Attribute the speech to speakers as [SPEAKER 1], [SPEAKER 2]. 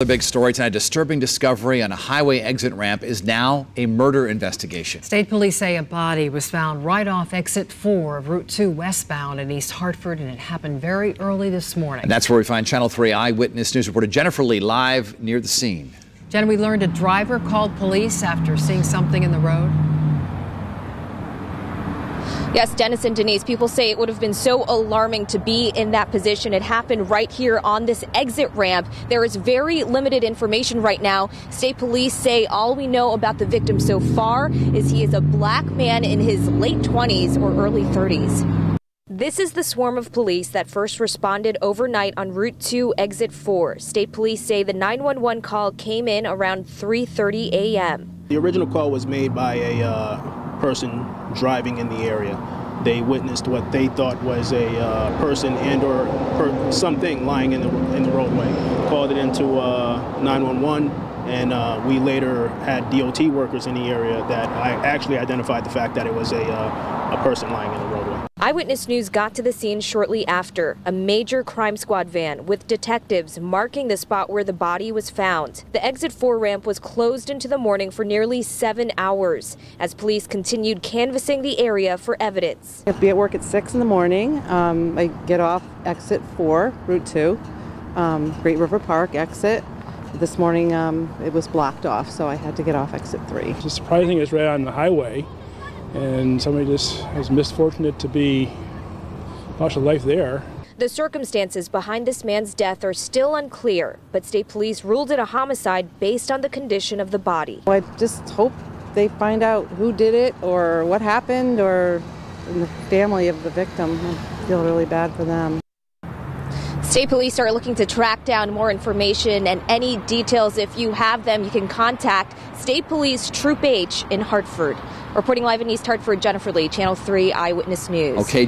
[SPEAKER 1] The big story tonight, disturbing discovery on a highway exit ramp is now a murder investigation.
[SPEAKER 2] State police say a body was found right off exit 4 of Route 2 westbound in East Hartford, and it happened very early this morning.
[SPEAKER 1] And that's where we find Channel 3 Eyewitness News reporter Jennifer Lee live near the scene.
[SPEAKER 2] Jen, we learned a driver called police after seeing something in the road.
[SPEAKER 3] Yes, Dennis and Denise, people say it would have been so alarming to be in that position. It happened right here on this exit ramp. There is very limited information right now. State police say all we know about the victim so far is he is a black man in his late 20s or early 30s. This is the swarm of police that first responded overnight on Route 2 exit 4. State police say the 911 call came in around 3:30 a.m.
[SPEAKER 4] The original call was made by a uh person driving in the area. They witnessed what they thought was a uh, person and or per something lying in the, in the roadway. Called it into uh, 911 and uh, we later had DOT workers in the area that I actually identified the fact that it was a, uh, a person lying in the roadway.
[SPEAKER 3] Eyewitness News got to the scene shortly after. A major crime squad van with detectives marking the spot where the body was found. The exit 4 ramp was closed into the morning for nearly seven hours as police continued canvassing the area for evidence.
[SPEAKER 5] I have to be at work at 6 in the morning. Um, I get off exit 4, Route 2, um, Great River Park exit. This morning um, it was blocked off, so I had to get off exit 3.
[SPEAKER 6] The surprising is right on the highway and somebody just was misfortunate to be lost a life there.
[SPEAKER 3] The circumstances behind this man's death are still unclear, but state police ruled it a homicide based on the condition of the body.
[SPEAKER 5] I just hope they find out who did it or what happened or the family of the victim. I feel really bad for them.
[SPEAKER 3] State police are looking to track down more information and any details. If you have them, you can contact State Police Troop H in Hartford. Reporting live in East Hartford, Jennifer Lee, Channel 3 Eyewitness News.
[SPEAKER 1] Okay.